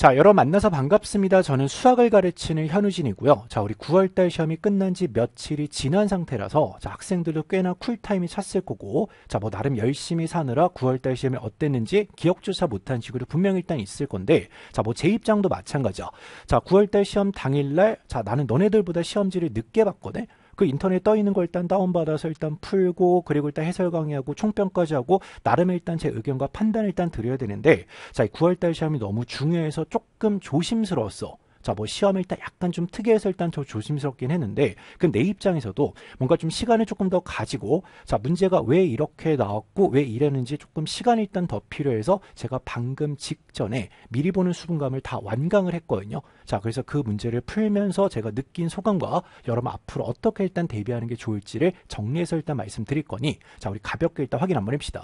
자, 여러 만나서 반갑습니다. 저는 수학을 가르치는 현우진이고요. 자, 우리 9월달 시험이 끝난 지 며칠이 지난 상태라서 자, 학생들도 꽤나 쿨타임이 찼을 거고 자, 뭐 나름 열심히 사느라 9월달 시험이 어땠는지 기억조차 못한 친구도 분명 일단 있을 건데 자, 뭐 제 입장도 마찬가지야. 자, 9월달 시험 당일날 자, 나는 너네들보다 시험지를 늦게 봤거든. 그 인터넷 떠 있는 거 일단 다운받아서 일단 풀고 그리고 일단 해설 강의하고 총평까지 하고 나름 일단 제 의견과 판단을 일단 드려야 되는데 자, 9월달 시험이 너무 중요해서 조금 조심스러웠어. 자, 뭐 시험을 일단 약간 좀 특이해서 일단 저 조심스럽긴 했는데 그 내 입장에서도 뭔가 좀 시간을 조금 더 가지고 자, 문제가 왜 이렇게 나왔고 왜 이랬는지 조금 시간이 일단 더 필요해서 제가 방금 직전에 미리 보는 수분감을 다 완강을 했거든요. 자, 그래서 그 문제를 풀면서 제가 느낀 소감과 여러분 앞으로 어떻게 일단 대비하는 게 좋을지를 정리해서 일단 말씀드릴 거니 자, 우리 가볍게 일단 확인 한번 해봅시다.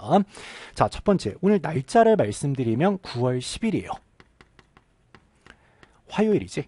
자, 첫 번째 오늘 날짜를 말씀드리면 9월 10일이에요. 화요일이지.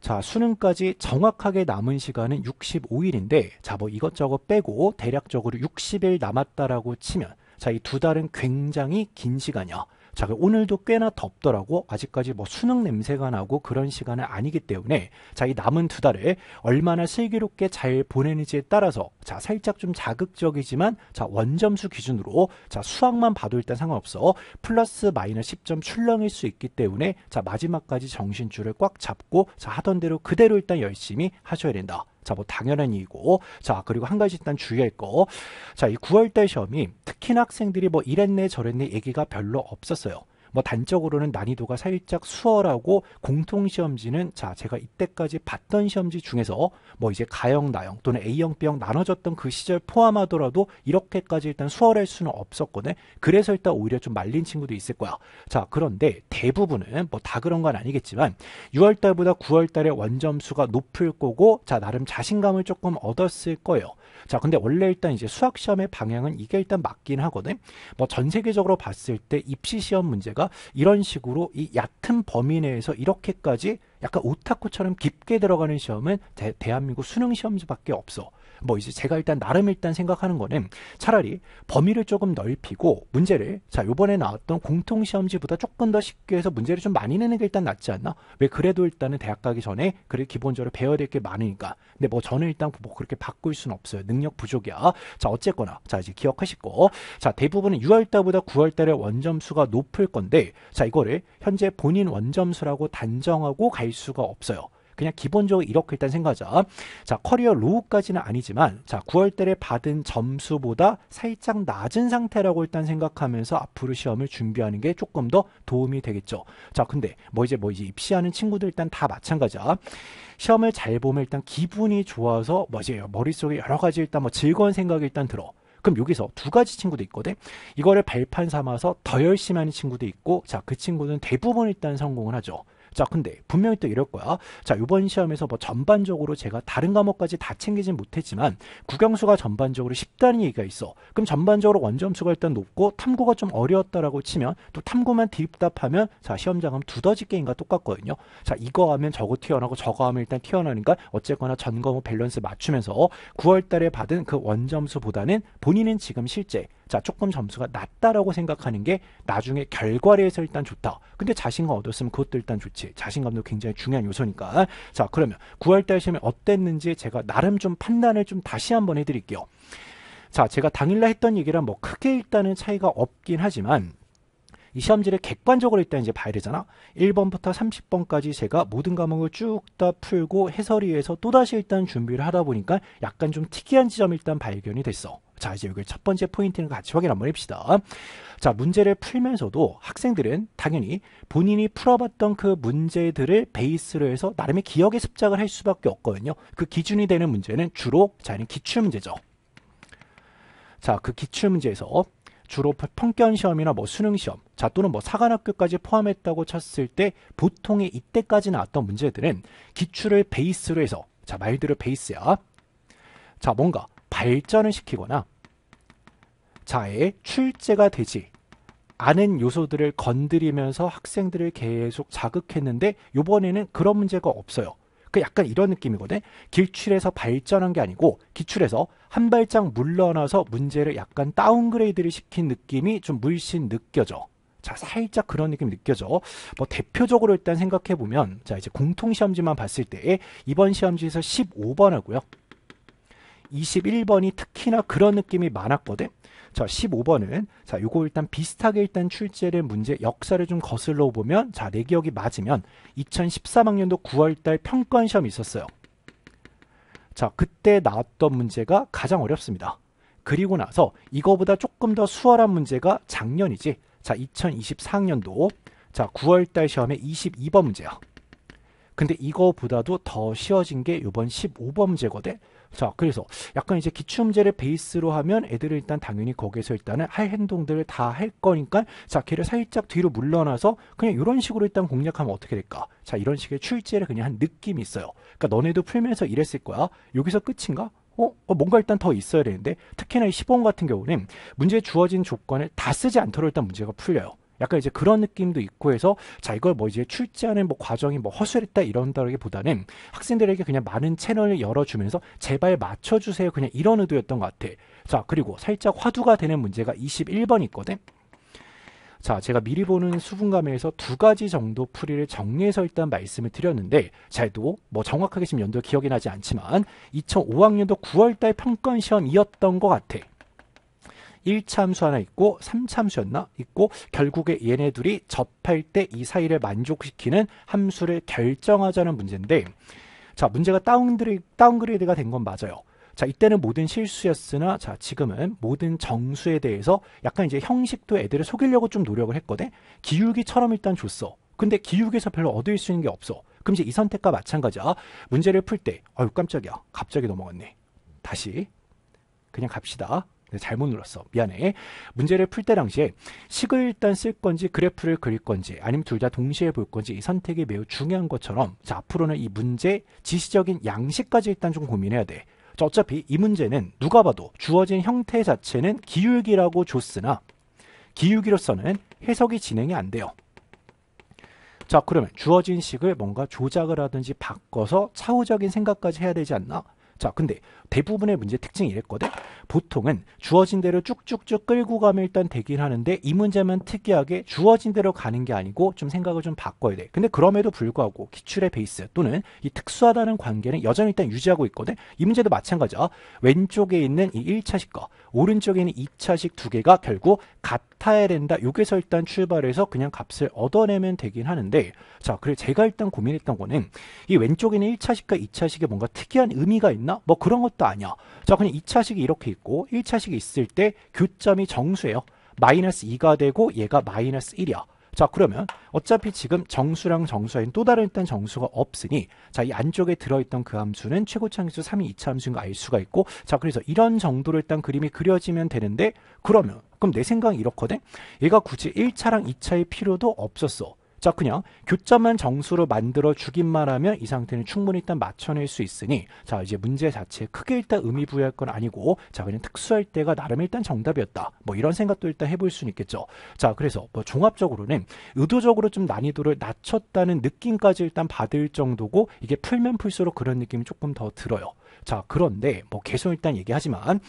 자, 수능까지 정확하게 남은 시간은 65일인데, 자, 뭐 이것저것 빼고 대략적으로 60일 남았다라고 치면, 자, 이 두 달은 굉장히 긴 시간이야. 자, 오늘도 꽤나 덥더라고. 아직까지 뭐 수능 냄새가 나고 그런 시간은 아니기 때문에 자, 이 남은 두 달을 얼마나 슬기롭게 잘 보내는지에 따라서 자, 살짝 좀 자극적이지만 자, 원점수 기준으로 자, 수학만 봐도 일단 상관없어. 플러스 마이너스 10점 출렁일 수 있기 때문에 자, 마지막까지 정신줄을 꽉 잡고 자, 하던 대로 그대로 일단 열심히 하셔야 된다. 자, 뭐 당연한 이유고. 자, 그리고 한 가지 일단 주의할 거. 자, 이 9월달 시험이 특히나 학생들이 뭐 이랬네 저랬네 얘기가 별로 없었어요. 뭐 단적으로는 난이도가 살짝 수월하고 공통시험지는 자 제가 이때까지 봤던 시험지 중에서 뭐 이제 가형 나형 또는 A형 B형 나눠졌던 그 시절 포함하더라도 이렇게까지 일단 수월할 수는 없었거든. 그래서 일단 오히려 좀 말린 친구도 있을 거야. 자 그런데 대부분은 뭐 다 그런 건 아니겠지만 6월달보다 9월달에 원점수가 높을 거고 자 나름 자신감을 조금 얻었을 거예요 자 근데 원래 일단 이제 수학 시험의 방향은 이게 일단 맞긴 하거든 뭐 전 세계적으로 봤을 때 입시 시험 문제가 이런 식으로 이 얕은 범위 내에서 이렇게까지 약간 오타쿠처럼 깊게 들어가는 시험은 대, 한민국 수능 시험밖에 없어. 뭐 이제 제가 일단 나름 일단 생각하는 거는 차라리 범위를 조금 넓히고 문제를 자 요번에 나왔던 공통 시험지보다 조금 더 쉽게 해서 문제를 좀 많이 내는 게 일단 낫지 않나? 왜 그래도 일단은 대학 가기 전에 그래 기본적으로 배워야 될 게 많으니까. 근데 뭐 저는 일단 뭐 그렇게 바꿀 수는 없어요. 능력 부족이야. 자 어쨌거나 자 이제 기억하시고 자 대부분은 6월달보다 9월달에 원점수가 높을 건데 자 이거를 현재 본인 원점수라고 단정하고 갈 수가 없어요. 그냥 기본적으로 이렇게 일단 생각하자. 자, career low까지는 아니지만 자, 9월 달에 받은 점수보다 살짝 낮은 상태라고 일단 생각하면서 앞으로 시험을 준비하는 게 조금 더 도움이 되겠죠. 자, 근데 뭐 이제 뭐 이제 입시하는 친구들 일단 다 마찬가지야. 시험을 잘 보면 일단 기분이 좋아서 뭐지 머릿속에 여러 가지 일단 뭐 즐거운 생각이 일단 들어. 그럼 여기서 두 가지 친구도 있거든. 이거를 발판 삼아서 더 열심히 하는 친구도 있고, 자, 그 친구는 대부분 일단 성공을 하죠. 자, 근데 분명히 또 이럴 거야. 자, 이번 시험에서 뭐 전반적으로 제가 다른 과목까지 다 챙기진 못했지만 국영수가 전반적으로 쉽다는 얘기가 있어. 그럼 전반적으로 원점수가 일단 높고 탐구가 좀 어려웠다라고 치면 또 탐구만 딥답하면 자, 시험장은 두더지 게임과 똑같거든요. 자, 이거 하면 저거 튀어나오고 저거 하면 일단 튀어나오니까 어쨌거나 전 과목 밸런스 맞추면서 9월 달에 받은 그 원점수보다는 본인은 지금 실제 자, 조금 점수가 낮다라고 생각하는 게 나중에 결과를 해서 일단 좋다. 근데 자신감 얻었으면 그것도 일단 좋지. 자신감도 굉장히 중요한 요소니까. 자, 그러면 9월달 시험이 어땠는지 제가 나름 좀 판단을 좀 다시 한번 해드릴게요. 자, 제가 당일날 했던 얘기랑 뭐 크게 일단은 차이가 없긴 하지만 이 시험지를 객관적으로 일단 이제 봐야 되잖아. 1번부터 30번까지 제가 모든 과목을 쭉 다 풀고 해설위에서 또다시 일단 준비를 하다 보니까 약간 좀 특이한 지점이 일단 발견이 됐어. 자, 이제 여기 첫 번째 포인트는 같이 확인 한번 해봅시다. 자, 문제를 풀면서도 학생들은 당연히 본인이 풀어봤던 그 문제들을 베이스로 해서 나름의 기억에 습작을 할 수밖에 없거든요. 그 기준이 되는 문제는 주로 자, 기출 문제죠. 자, 그 기출 문제에서 주로 평견 시험이나 뭐 수능 시험, 자 또는 뭐 사관학교까지 포함했다고 쳤을 때 보통의 이때까지 나왔던 문제들은 기출을 베이스로 해서 자 말대로 베이스야. 자 뭔가 발전을 시키거나 자의 출제가 되지 않은 요소들을 건드리면서 학생들을 계속 자극했는데 요번에는 그런 문제가 없어요. 그 약간 이런 느낌이거든. 길출에서 발전한 게 아니고 기출에서 한 발짝 물러나서 문제를 약간 다운그레이드를 시킨 느낌이 좀 물씬 느껴져. 자, 살짝 그런 느낌 느껴져. 뭐 대표적으로 일단 생각해 보면 자, 이제 공통 시험지만 봤을 때 이번 시험지에서 15번 하고요. 21번이 특히나 그런 느낌이 많았거든. 자, 15번은 자, 요거 일단 비슷하게 일단 출제된 문제 역사를 좀 거슬러 보면 자, 내 기억이 맞으면 2013학년도 9월 달 평가원 시험이 있었어요. 자, 그때 나왔던 문제가 가장 어렵습니다. 그리고 나서 이거보다 조금 더 수월한 문제가 작년이지. 자, 2024학년도 자, 9월 달 시험에 22번 문제야. 근데 이거보다도 더 쉬워진 게 이번 15번 문제거든. 자, 그래서 약간 이제 기출문제를 베이스로 하면 애들은 일단 당연히 거기서 일단은 할 행동들을 다 할 거니까 자, 걔를 살짝 뒤로 물러나서 그냥 이런 식으로 일단 공략하면 어떻게 될까? 자, 이런 식의 출제를 그냥 한 느낌이 있어요. 그러니까 너네도 풀면서 이랬을 거야. 여기서 끝인가? 어? 어, 뭔가 일단 더 있어야 되는데 특히나 이 10번 같은 경우는 문제에 주어진 조건을 다 쓰지 않도록 일단 문제가 풀려요. 약간 이제 그런 느낌도 있고 해서 자 이걸 뭐 이제 출제하는 뭐 과정이 뭐 허술했다 이런다기보다는 학생들에게 그냥 많은 채널을 열어주면서 제발 맞춰주세요 그냥 이런 의도였던 것 같아. 자 그리고 살짝 화두가 되는 문제가 21번 있거든. 자, 제가 미리 보는 수분감에서 두 가지 정도 풀이를 정리해서 일단 말씀을 드렸는데, 잘도 뭐 정확하게 지금 연도 기억이 나지 않지만, 2005학년도 9월달 평가 시험이었던 것 같아. 1참수 하나 있고 3참수였나 있고 결국에 얘네들이 접할 때 이 사이를 만족시키는 함수를 결정하자는 문제인데 자 문제가 다운그레, 다운그레이드가 된 건 맞아요. 자 이때는 모든 실수였으나 자 지금은 모든 정수에 대해서 약간 이제 형식도 애들을 속이려고 좀 노력을 했거든. 기울기처럼 일단 줬어. 근데 기울기에서 별로 얻을 수 있는 게 없어. 그럼 이제 이 선택과 마찬가지야. 문제를 풀 때, 아유 깜짝이야. 갑자기 넘어갔네. 다시 그냥 갑시다. 네, 잘못 눌렀어. 미안해. 문제를 풀 때 당시에 식을 일단 쓸 건지 그래프를 그릴 건지 아니면 둘 다 동시에 볼 건지 이 선택이 매우 중요한 것처럼 자, 앞으로는 이 문제 제시적인 양식까지 일단 좀 고민해야 돼. 자, 어차피 이 문제는 누가 봐도 주어진 형태 자체는 기울기라고 줬으나 기울기로서는 해석이 진행이 안 돼요. 자, 그러면 주어진 식을 뭔가 조작을 하든지 바꿔서 차후적인 생각까지 해야 되지 않나? 자, 근데 대부분의 문제 특징이 이랬거든. 보통은 주어진 대로 쭉쭉쭉 끌고 가면 일단 되긴 하는데 이 문제만 특이하게 주어진 대로 가는 게 아니고 좀 생각을 좀 바꿔야 돼. 근데 그럼에도 불구하고 기출의 베이스 또는 이 특수하다는 관계는 여전히 일단 유지하고 있거든. 이 문제도 마찬가지야. 왼쪽에 있는 이 1차식과 오른쪽에 있는 2차식 두 개가 결국 같아야 된다. 여기서 일단 출발해서 그냥 값을 얻어내면 되긴 하는데 자, 그래 제가 일단 고민했던 거는 이 왼쪽에 있는 1차식과 2차식에 뭔가 특이한 의미가 있나? 뭐 그런 것도 아니야. 자, 그냥 2차식이 이렇게 있고 1차식이 있을 때 교점이 정수예요. 마이너스 2가 되고 얘가 마이너스 1이야. 자 그러면 어차피 지금 정수랑 정수에는 또 다른 일단 정수가 없으니 자 이 안쪽에 들어있던 그 함수는 최고차항수 3이 2차 함수인 거 알 수가 있고 자 그래서 이런 정도로 일단 그림이 그려지면 되는데 그러면 그럼 내 생각은 이렇거든? 얘가 굳이 1차랑 2차의 필요도 없었어 자 그냥 교점만 정수로 만들어 주기만 하면 이 상태는 충분히 일단 맞춰낼 수 있으니 자 이제 문제 자체에 크게 일단 의미 부여할 건 아니고 자 그냥 특수할 때가 나름 일단 정답이었다. 뭐 이런 생각도 일단 해볼 수는 있겠죠. 자 그래서 뭐 종합적으로는 의도적으로 좀 난이도를 낮췄다는 느낌까지 일단 받을 정도고 이게 풀면 풀수록 그런 느낌이 조금 더 들어요. 자 그런데 뭐 계속 일단 얘기하지만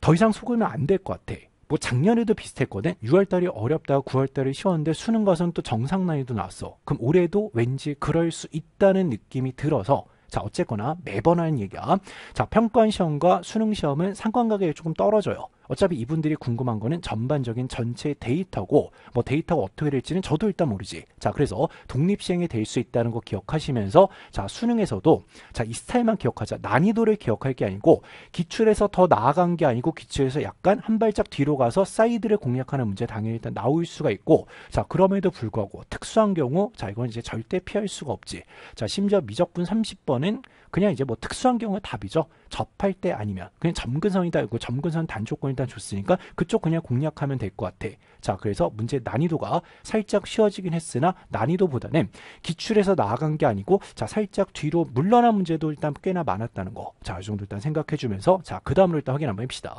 더 이상 속으면 안 될 것 같아 뭐 작년에도 비슷했거든. 6월 달이 어렵다가 9월 달이 쉬웠는데 수능 가서는 또 정상 난이도 나왔어. 그럼 올해도 왠지 그럴 수 있다는 느낌이 들어서 자 어쨌거나 매번 하는 얘기야. 자 평가원 시험과 수능 시험은 상관관계가 조금 떨어져요. 어차피 이분들이 궁금한 거는 전반적인 전체 데이터고 뭐 데이터가 어떻게 될지는 저도 일단 모르지. 자, 그래서 독립 시행이 될 수 있다는 거 기억하시면서 자, 수능에서도 자, 이 스타일만 기억하자. 난이도를 기억할 게 아니고 기출에서 더 나아간 게 아니고 기출에서 약간 한 발짝 뒤로 가서 사이드를 공략하는 문제 당연히 일단 나올 수가 있고 자, 그럼에도 불구하고 특수한 경우 자, 이건 이제 절대 피할 수가 없지. 자, 심지어 미적분 30번은 그냥 이제 뭐 특수한 경우가 답이죠. 접할 때 아니면 그냥 점근선이다 이거 점근선 단조건 일단 줬으니까 그쪽 그냥 공략하면 될 것 같아. 자 그래서 문제 난이도가 살짝 쉬워지긴 했으나 난이도보다는 기출에서 나아간 게 아니고 자 살짝 뒤로 물러난 문제도 일단 꽤나 많았다는 거. 자이 정도 일단 생각해 주면서 자그 다음으로 일단 확인 한번 해봅시다.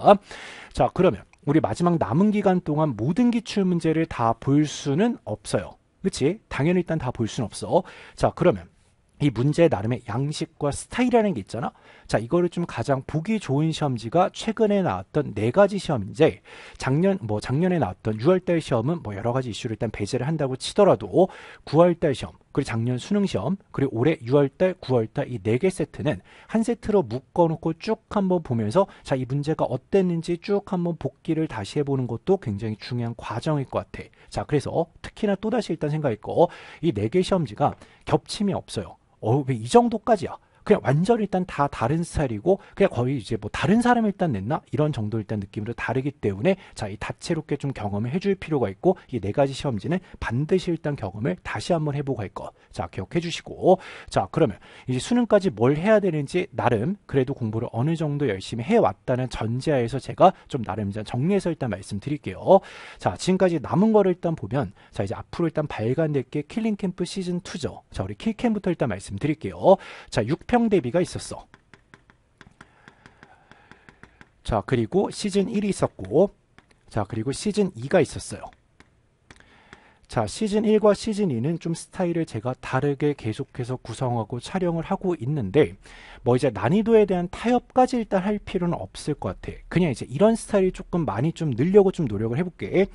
자 그러면 우리 마지막 남은 기간 동안 모든 기출 문제를 다 볼 수는 없어요. 그치? 당연히 일단 다 볼 수는 없어. 자 그러면 이 문제 나름의 양식과 스타일이라는 게 있잖아. 자, 이거를 좀 가장 보기 좋은 시험지가 최근에 나왔던 네 가지 시험인데 작년 뭐 작년에 나왔던 6월달 시험은 뭐 여러 가지 이슈를 일단 배제를 한다고 치더라도 9월달 시험 그리고 작년 수능 시험 그리고 올해 6월달, 9월달 이 네 개 세트는 한 세트로 묶어놓고 쭉 한번 보면서 자, 이 문제가 어땠는지 쭉 한번 복기를 다시 해보는 것도 굉장히 중요한 과정일 것 같아. 자, 그래서 특히나 또다시 일단 생각했고 이 네 개 시험지가 겹침이 없어요. 어, 왜이 정도까지야? 그냥 완전 일단 다 다른 스타일이고 그냥 거의 이제 뭐 다른 사람 일단 냈나 이런 정도 일단 느낌으로 다르기 때문에 자 이 다채롭게 좀 경험을 해줄 필요가 있고 이 네 가지 시험지는 반드시 일단 경험을 다시 한번 해보고 할 것. 자 기억해 주시고 자 그러면 이제 수능까지 뭘 해야 되는지 나름 그래도 공부를 어느 정도 열심히 해왔다는 전제하에서 제가 좀 나름 정리해서 일단 말씀드릴게요. 자 지금까지 남은 거를 일단 보면 자 이제 앞으로 일단 발간될 게 킬링 캠프 시즌 2죠. 자 우리 킬캠부터 일단 말씀드릴게요. 자 6평 9평 대비가 있었어. 자, 그리고 시즌 1이 있었고, 자, 그리고 시즌 2가 있었어요. 자, 시즌 1과 시즌 2는 좀 스타일을 제가 다르게 계속해서 구성하고 촬영을 하고 있는데, 뭐 이제 난이도에 대한 타협까지 일단 할 필요는 없을 것 같아. 그냥 이제 이런 스타일이 조금 많이 좀 늘려고 좀 노력을 해볼게.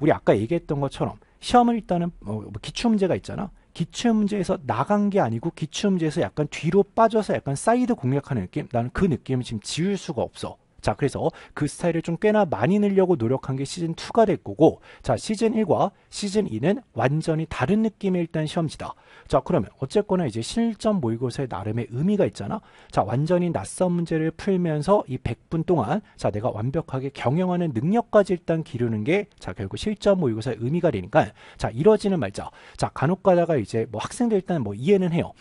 우리 아까 얘기했던 것처럼 시험을 일단은 뭐 기출 문제가 있잖아. 기출문제에서 나간 게 아니고 기출문제에서 약간 뒤로 빠져서 약간 사이드 공략하는 느낌? 나는 그 느낌을 지금 지울 수가 없어. 자, 그래서 그 스타일을 좀 꽤나 많이 늘려고 노력한 게 시즌 2가 될 거고, 자, 시즌 1과 시즌 2는 완전히 다른 느낌의 일단 시험지다. 자, 그러면 어쨌거나 이제 실전 모의고사의 나름의 의미가 있잖아. 자, 완전히 낯선 문제를 풀면서 이 100분 동안 자, 내가 완벽하게 경영하는 능력까지 일단 기르는 게 자, 결국 실전 모의고사의 의미가 되니까 자, 이러지는 말자. 자, 간혹 가다가 이제 뭐 학생들 일단 뭐 이해는 해요.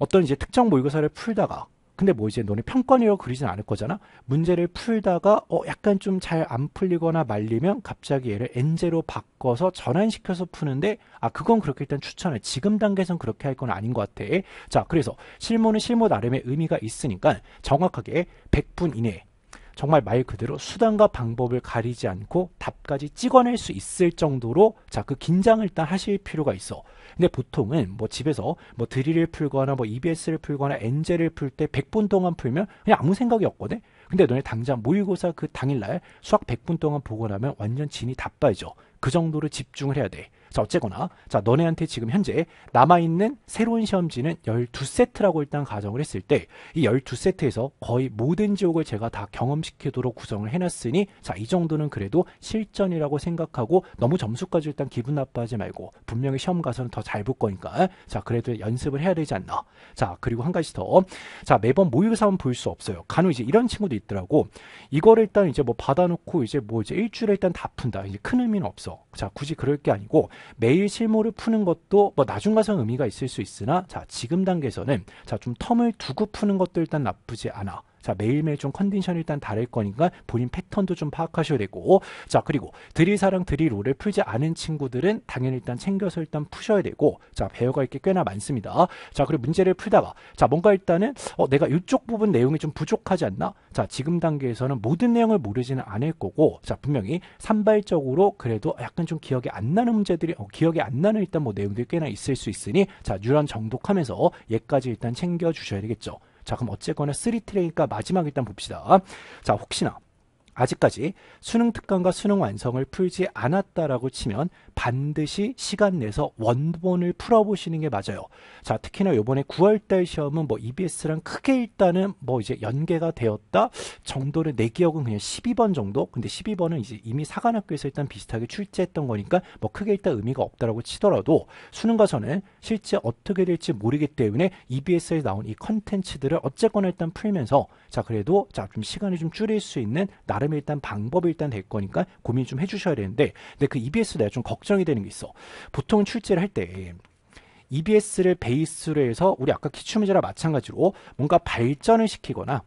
어떤 이제 특정 모의고사를 풀다가 근데 뭐 이제 너네 평권이라고 그리진 않을 거잖아. 문제를 풀다가 어 약간 좀 잘 안 풀리거나 말리면 갑자기 얘를 엔제로 바꿔서 전환시켜서 푸는데 아 그건 그렇게 일단 추천해. 지금 단계에선 그렇게 할 건 아닌 것 같아. 자 그래서 실무는 실무 나름의 의미가 있으니까 정확하게 100분 이내 정말 말 그대로 수단과 방법을 가리지 않고 답까지 찍어낼 수 있을 정도로 자 그 긴장을 일단 하실 필요가 있어. 근데 보통은 뭐 집에서 뭐 드릴을 풀거나 뭐 EBS를 풀거나 엔젤을 풀 때 100분 동안 풀면 그냥 아무 생각이 없거든. 근데 너네 당장 모의고사 그 당일날 수학 100분 동안 보고 나면 완전 진이 다 빠져. 그 정도로 집중을 해야 돼. 자, 어쨌거나, 자, 너네한테 지금 현재 남아 있는 새로운 시험지는 12세트라고 일단 가정을 했을 때, 이 12세트에서 거의 모든 지옥을 제가 다 경험시키도록 구성을 해 놨으니, 자, 이 정도는 그래도 실전이라고 생각하고, 너무 점수까지 일단 기분 나빠하지 말고, 분명히 시험 가서는 더 잘 볼 거니까, 자, 그래도 연습을 해야 되지 않나. 자, 그리고 한 가지 더. 자, 매번 모의고사만 볼 수 없어요. 간혹 이제 이런 친구도 있더라고. 이거를 일단 이제 뭐 받아 놓고, 이제 뭐 이제 일주일에 일단 다 푼다. 이제 큰 의미는 없어. 자, 굳이 그럴 게 아니고, 매일 실무를 푸는 것도 뭐 나중 가서 의미가 있을 수 있으나 자 지금 단계에서는 자 좀 텀을 두고 푸는 것도 일단 나쁘지 않아. 자, 매일매일 좀 컨디션이 일단 다를 거니까 본인 패턴도 좀 파악하셔야 되고, 자, 그리고 드릴사랑 드릴로를 풀지 않은 친구들은 당연히 일단 챙겨서 일단 푸셔야 되고, 자, 배워갈 게 꽤나 많습니다. 자, 그리고 문제를 풀다가, 자, 뭔가 일단은, 어, 내가 이쪽 부분 내용이 좀 부족하지 않나? 자, 지금 단계에서는 모든 내용을 모르지는 않을 거고, 자, 분명히 산발적으로 그래도 약간 좀 기억이 안 나는 문제들이, 어, 기억이 안 나는 일단 뭐 내용들이 꽤나 있을 수 있으니, 자, 뉴런 정독하면서 얘까지 일단 챙겨주셔야 되겠죠. 자, 그럼 어쨌거나 3트레이니까 마지막 일단 봅시다. 자, 혹시나 아직까지 수능 특강과 수능 완성을 풀지 않았다라고 치면 반드시 시간 내서 원본을 풀어보시는 게 맞아요. 자, 특히나 요번에 9월달 시험은 뭐 EBS랑 크게 일단은 뭐 이제 연계가 되었다 정도는 내 기억은 그냥 12번 정도? 근데 12번은 이제 이미 사관학교에서 일단 비슷하게 출제했던 거니까 뭐 크게 일단 의미가 없다라고 치더라도 수능 가서는 실제 어떻게 될지 모르기 때문에 EBS에 나온 이 컨텐츠들을 어쨌거나 일단 풀면서 자, 그래도 자, 좀 시간을 좀 줄일 수 있는 나름 의 일단 방법이 일단 될 거니까 고민 좀 해주셔야 되는데 근데 그 EBS 내가 좀 걱정이 되는 게 있어. 보통 출제를 할 때 EBS를 베이스로 해서 우리 아까 기출 문제랑 마찬가지로 뭔가 발전을 시키거나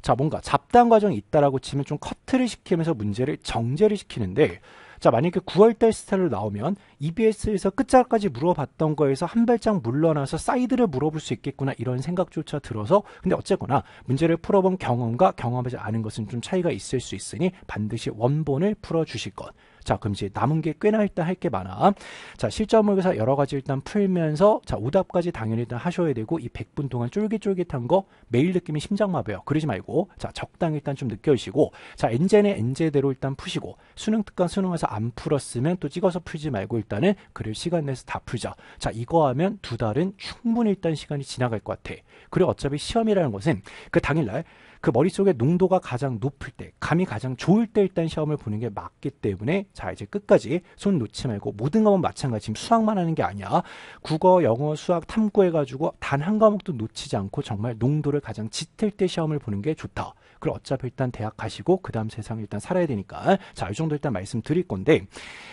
자 뭔가 잡다한 과정이 있다라고 치면 좀 커트를 시키면서 문제를 정제를 시키는데 자, 만약에 9월달 스타일로 나오면 EBS에서 끝자락까지 물어봤던 거에서 한 발짝 물러나서 사이드를 물어볼 수 있겠구나 이런 생각조차 들어서 근데 어쨌거나 문제를 풀어본 경험과 경험하지 않은 것은 좀 차이가 있을 수 있으니 반드시 원본을 풀어주실 것. 자, 그럼 이제 남은 게 꽤나 일단 할 게 많아. 자, 실전 모의고사 여러 가지 일단 풀면서 자, 오답까지 당연히 일단 하셔야 되고 이 100분 동안 쫄깃쫄깃한 거 매일 느낌이 심장마비요. 그러지 말고 자, 적당히 일단 좀 느껴주시고 자, 엔제는 엔제대로 일단 푸시고 수능 특강 수능에서 안 풀었으면 또 찍어서 풀지 말고 일단은 그릴 시간 내서 다 풀자. 자, 이거 하면 두 달은 충분히 일단 시간이 지나갈 것 같아. 그리고 어차피 시험이라는 것은 그 당일날 그 머릿속에 농도가 가장 높을 때, 감이 가장 좋을 때 일단 시험을 보는 게 맞기 때문에 자, 이제 끝까지 손 놓지 말고 모든 과목 마찬가지. 지금 수학만 하는 게 아니야. 국어, 영어, 수학 탐구해 가지고 단 한 과목도 놓치지 않고 정말 농도를 가장 짙을 때 시험을 보는 게 좋다. 그리고 어차피 일단 대학 가시고 그 다음 세상 일단 살아야 되니까 자, 이 정도 일단 말씀드릴 건데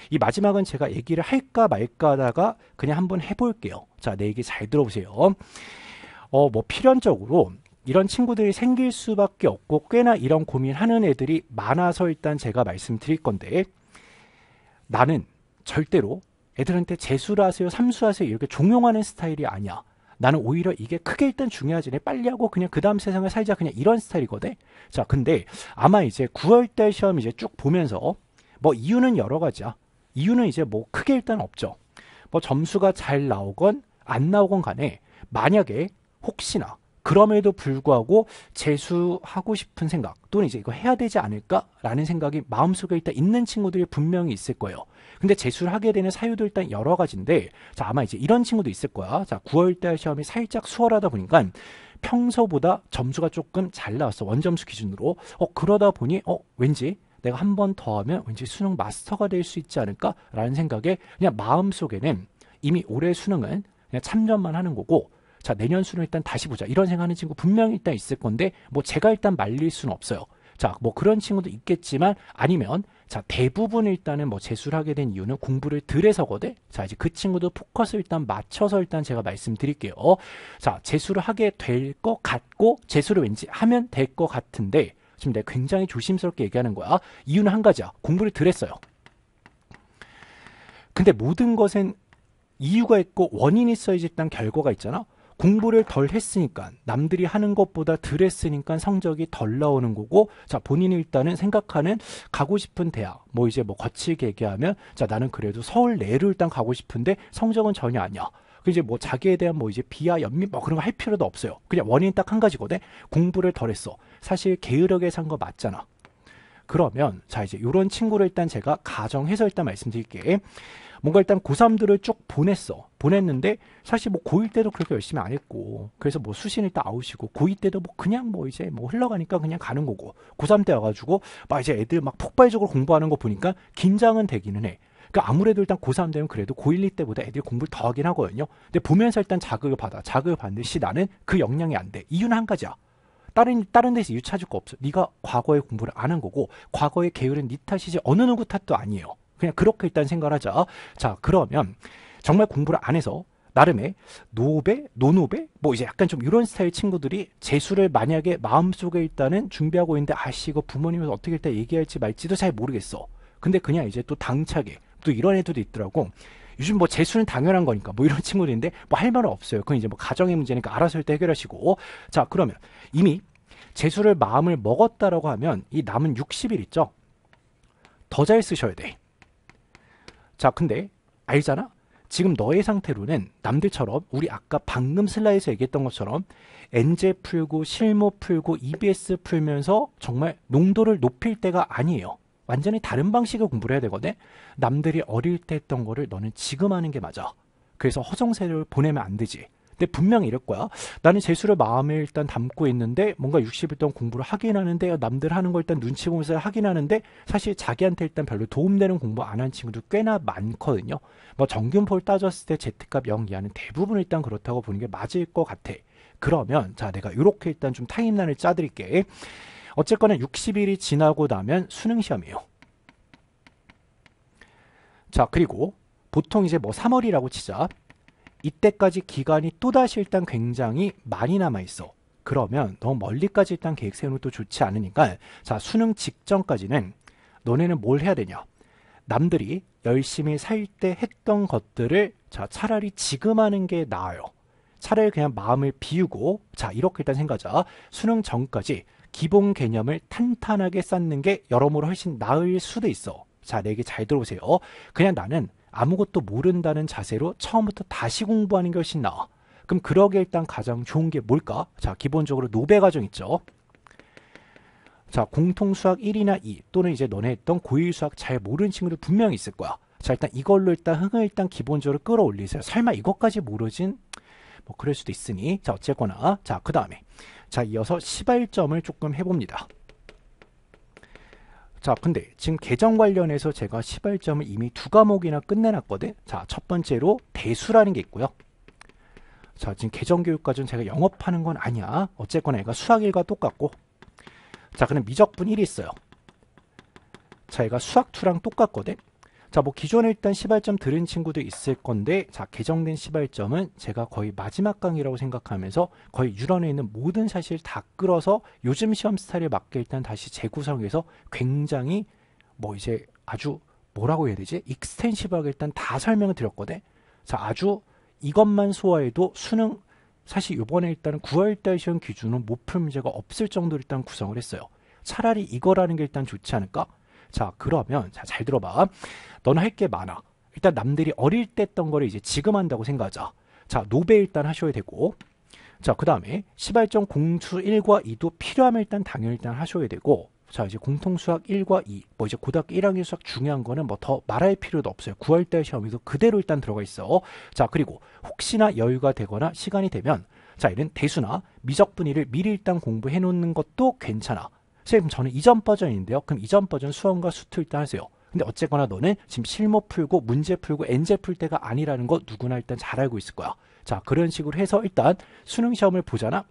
이 마지막은 제가 얘기를 할까 말까 하다가 그냥 한번 해 볼게요. 자, 내 얘기 잘 들어보세요. 어, 뭐 필연적으로 이런 친구들이 생길 수밖에 없고 꽤나 이런 고민하는 애들이 많아서 일단 제가 말씀드릴 건데 나는 절대로 애들한테 재수를 하세요, 삼수 하세요 이렇게 종용하는 스타일이 아니야. 나는 오히려 이게 크게 일단 중요하지 네 빨리 하고 그냥 그 다음 세상을 살자 그냥 이런 스타일이거든. 자, 근데 아마 이제 9월달 시험 이제 쭉 보면서 뭐 이유는 여러 가지야. 이유는 이제 뭐 크게 일단 없죠. 뭐 점수가 잘 나오건 안 나오건 간에 만약에 혹시나 그럼에도 불구하고 재수하고 싶은 생각 또는 이제 이거 해야 되지 않을까라는 생각이 마음속에 일단 있는 친구들이 분명히 있을 거예요. 근데 재수를 하게 되는 사유도 일단 여러 가지인데 자 아마 이제 이런 친구도 있을 거야. 자 9월달 시험이 살짝 수월하다 보니까 평소보다 점수가 조금 잘 나왔어 원점수 기준으로 어 그러다 보니 어 왠지 내가 한 번 더 하면 왠지 수능 마스터가 될 수 있지 않을까라는 생각에 그냥 마음속에는 이미 올해 수능은 그냥 참전만 하는 거고 자, 내년 수능 일단 다시 보자. 이런 생각하는 친구 분명히 일단 있을 건데, 뭐 제가 일단 말릴 수는 없어요. 자, 뭐 그런 친구도 있겠지만, 아니면, 자, 대부분 일단은 뭐 재수를 하게 된 이유는 공부를 덜 해서거든? 자, 이제 그 친구도 포커스 일단 맞춰서 일단 제가 말씀드릴게요. 자, 재수를 하게 될 것 같고, 재수를 왠지 하면 될 것 같은데, 지금 내가 굉장히 조심스럽게 얘기하는 거야. 이유는 한 가지야. 공부를 덜 했어요. 근데 모든 것은 이유가 있고 원인이 있어야지 일단 결과가 있잖아. 공부를 덜 했으니까 남들이 하는 것보다 덜 했으니까 성적이 덜 나오는 거고 자 본인이 일단은 생각하는 가고 싶은 대학 뭐 이제 뭐 거칠게 얘기하면 자 나는 그래도 서울 내를 일단 가고 싶은데 성적은 전혀 아니야. 그 이제 뭐 자기에 대한 뭐 이제 비하 연민 뭐 그런 거 할 필요도 없어요. 그냥 원인 딱 한 가지거든. 공부를 덜 했어. 사실 게으르게 산 거 맞잖아. 그러면 자 이제 요런 친구를 일단 제가 가정해서 일단 말씀드릴게 뭔가 일단 고3들을 쭉 보냈어. 보냈는데 사실 뭐 고1 때도 그렇게 열심히 안 했고 그래서 뭐 수신 일단 아웃이고 고2 때도 뭐 그냥 뭐 이제 뭐 흘러가니까 그냥 가는 거고 고3 때 와가지고 막 이제 애들 막 폭발적으로 공부하는 거 보니까 긴장은 되기는 해. 그러니까 아무래도 일단 고3 되면 그래도 고1, 2 때보다 애들이 공부를 더 하긴 하거든요. 근데 보면서 일단 자극을 받아. 자극을 받는시 나는 그 역량이 안 돼. 이유는 한 가지야. 다른 다른 데서 이유 찾을 거 없어. 네가 과거에 공부를 안 한 거고 과거의 게으른 네 탓이지 어느 누구 탓도 아니에요. 그냥 그렇게 일단 생각을 하자. 자, 그러면 정말 공부를 안 해서 나름의 노베, 노노베, 뭐 이제 약간 좀 이런 스타일 친구들이 재수를 만약에 마음속에 일단은 준비하고 있는데 아씨 이거 부모님은 어떻게 일단 얘기할지 말지도 잘 모르겠어. 근데 그냥 이제 또 당차게 또 이런 애들도 있더라고. 요즘 뭐 재수는 당연한 거니까 뭐 이런 친구들인데 뭐 할 말은 없어요. 그건 이제 뭐 가정의 문제니까 알아서 일단 해결하시고 자 그러면 이미 재수를 마음을 먹었다라고 하면 이 남은 60일 있죠. 더 잘 쓰셔야 돼. 자, 근데 알잖아? 지금 너의 상태로는 남들처럼 우리 아까 방금 슬라이드에서 얘기했던 것처럼 엔제 풀고 실무 풀고 EBS 풀면서 정말 농도를 높일 때가 아니에요. 완전히 다른 방식의 공부를 해야 되거든. 남들이 어릴 때 했던 거를 너는 지금 하는 게 맞아. 그래서 허정세를 보내면 안 되지. 근데 분명히 이럴 거야. 나는 재수를 마음에 일단 담고 있는데 뭔가 60일 동안 공부를 하긴 하는데 남들 하는 걸 일단 눈치 보면서 하긴 하는데 사실 자기한테 일단 별로 도움되는 공부 안 한 친구도 꽤나 많거든요. 뭐 정균포를 따졌을 때 Z값 0 이하는 대부분 일단 그렇다고 보는 게 맞을 것 같아. 그러면 자 내가 이렇게 일단 좀 타임라인을 짜드릴게. 어쨌거나 60일이 지나고 나면 수능 시험이에요. 자 그리고 보통 이제 뭐 3월이라고 치자. 이때까지 기간이 또다시 일단 굉장히 많이 남아 있어. 그러면 너무 멀리까지 일단 계획 세우는 것도 좋지 않으니까 자 수능 직전까지는 너네는 뭘 해야 되냐 남들이 열심히 살 때 했던 것들을 자 차라리 지금 하는 게 나아요 차라리 그냥 마음을 비우고 자 이렇게 일단 생각하자 수능 전까지 기본 개념을 탄탄하게 쌓는 게 여러모로 훨씬 나을 수도 있어 자, 내 얘기 잘 들어보세요. 그냥 나는 아무것도 모른다는 자세로 처음부터 다시 공부하는 게 훨씬 나아. 그럼 그러게 일단 가장 좋은 게 뭘까? 자, 기본적으로 노배 과정 있죠. 자, 공통 수학 1이나 2 또는 이제 너네 했던 고1 수학 잘 모르는 친구들 분명히 있을 거야. 자, 일단 이걸로 일단 흥을 일단 기본적으로 끌어올리세요. 설마 이것까지 모르진 뭐 그럴 수도 있으니. 자, 어쨌거나. 자, 그 다음에. 자, 이어서 시발점을 조금 해 봅니다. 자, 근데 지금 계정 관련해서 제가 시발점을 이미 두 과목이나 끝내놨거든. 자, 첫 번째로 대수라는 게 있고요. 자, 지금 계정 교육과정 제가 영업하는 건 아니야. 어쨌거나 얘가 수학 1과 똑같고. 자, 그럼 미적분 1이 있어요. 자, 얘가 수학 2랑 똑같거든. 자, 뭐 기존에 일단 시발점 들은 친구도 있을 건데, 자, 개정된 시발점은 제가 거의 마지막 강의라고 생각하면서 거의 유런에 있는 모든 사실 다 끌어서 요즘 시험 스타일에 맞게 일단 다시 재구성해서 굉장히 뭐 이제 아주 뭐라고 해야 되지? extensive하게 일단 다 설명을 드렸거든. 자, 아주 이것만 소화해도 수능 사실 이번에 일단은 9월달 시험 기준은 못 풀 문제가 없을 정도로 일단 구성을 했어요. 차라리 이거라는 게 일단 좋지 않을까? 자, 그러면 자, 잘 들어봐. 너는 할 게 많아. 일단 남들이 어릴 때 했던 거를 이제 지금 한다고 생각하자. 자, 노베 일단 하셔야 되고. 자, 그 다음에 시발점 공수 1과 2도 필요하면 일단 당연히 일단 하셔야 되고. 자, 이제 공통수학 1과 2. 뭐 이제 고등학교 1학년 수학 중요한 거는 뭐 더 말할 필요도 없어요. 9월달 시험에도 그대로 일단 들어가 있어. 자, 그리고 혹시나 여유가 되거나 시간이 되면 자, 이런 대수나 미적분 one을 미리 일단 공부해 놓는 것도 괜찮아. 선생님, 저는 이전 버전인데요. 그럼 이전 버전 수one과 수two 일단 하세요. 근데 어쨌거나 너는 지금 실모 풀고 문제 풀고 N제 풀 때가 아니라는 거 누구나 일단 잘 알고 있을 거야. 자, 그런 식으로 해서 일단 수능 시험을 보잖아.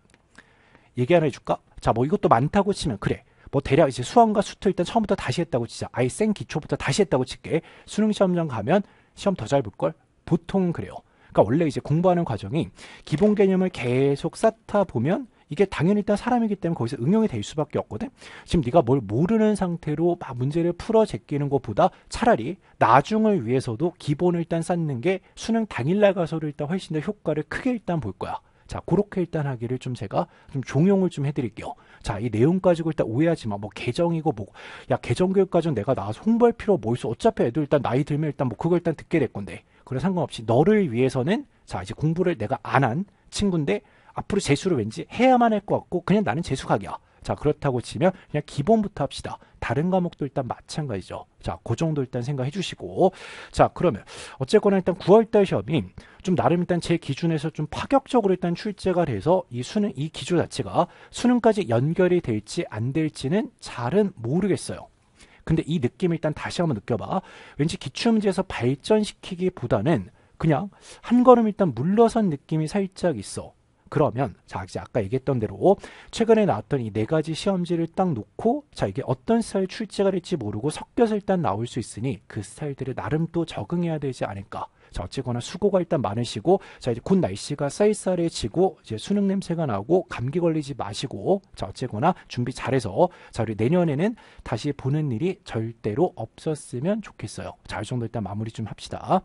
얘기 하나 해줄까? 자, 뭐 이것도 많다고 치면 그래. 뭐 대략 이제 수one과 수two 일단 처음부터 다시 했다고 치자. 아예 생 기초부터 다시 했다고 칠게. 수능 시험장 가면 시험 더 잘 볼 걸? 보통은 그래요. 그러니까 원래 이제 공부하는 과정이 기본 개념을 계속 쌓다 보면 이게 당연히 일단 사람이기 때문에 거기서 응용이 될 수밖에 없거든. 지금 네가 뭘 모르는 상태로 막 문제를 풀어 제끼는 것보다 차라리 나중을 위해서도 기본을 일단 쌓는 게 수능 당일날 가서도 일단 훨씬 더 효과를 크게 일단 볼 거야. 자, 그렇게 일단 하기를 좀 제가 좀 종용을 좀 해드릴게요. 자, 이 내용 가지고 일단 오해하지 마. 뭐 개정이고 뭐, 야, 개정교육 과정 내가 나와서 홍보할 필요 뭐 있어. 어차피 애들 일단 나이 들면 일단 뭐 그걸 일단 듣게 될 건데. 그래 상관없이 너를 위해서는 자, 이제 공부를 내가 안 한 친구인데 앞으로 재수를 왠지 해야만 할 것 같고 그냥 나는 재수각이야. 자 그렇다고 치면 그냥 기본부터 합시다. 다른 과목도 일단 마찬가지죠. 자, 그 정도 일단 생각해 주시고. 자, 그러면 어쨌거나 일단 9월달 시험이 좀 나름 일단 제 기준에서 좀 파격적으로 일단 출제가 돼서 이 수능, 이 기조 자체가 수능까지 연결이 될지 안 될지는 잘은 모르겠어요. 근데 이 느낌 일단 다시 한번 느껴봐. 왠지 기출 문제에서 발전시키기보다는 그냥 한 걸음 일단 물러선 느낌이 살짝 있어. 그러면 자 이제 아까 얘기했던 대로 최근에 나왔던 이 네 가지 시험지를 딱 놓고 자 이게 어떤 스타일 출제가 될지 모르고 섞여서 일단 나올 수 있으니 그 스타일들을 나름 또 적응해야 되지 않을까. 자 어쨌거나 수고가 일단 많으시고 자 이제 곧 날씨가 쌀쌀해지고 이제 수능 냄새가 나고 감기 걸리지 마시고 자 어쨌거나 준비 잘해서 자 우리 내년에는 다시 보는 일이 절대로 없었으면 좋겠어요. 자 이 정도 일단 마무리 좀 합시다.